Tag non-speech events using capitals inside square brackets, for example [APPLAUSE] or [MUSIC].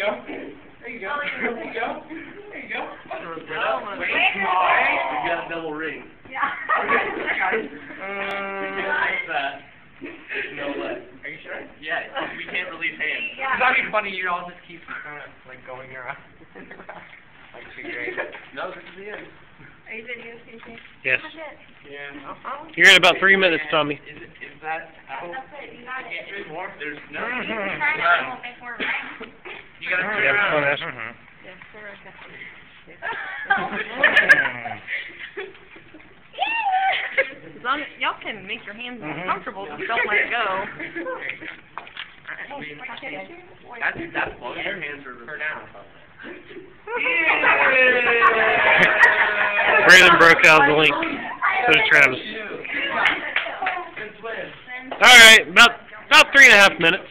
go. Oh, there you go. There you go. There you go. Oh, Wait. We got a double ring. Yeah. We can't release that. No way. Are you sure? Yeah, we can't release hands. Yeah. It's not even funny. You all just keep kind of like going around. [LAUGHS] like two great. No, this is the end. Are you videotaping? Yes. That's it. Yeah. You're at about three minutes, Tommy. Is it, is that, out? That's it. You got it. do more? There's no. Try it. It won't make more right? You gotta turn Yeah, around. that's- Yes, sir. As long as y'all can make your hands more Mhm. comfortable, just don't let go. I mean, that's, that's long. Your hands are. For now. [LAUGHS] Brandon broke out the link. So did Travis. All right, about about three and a half minutes.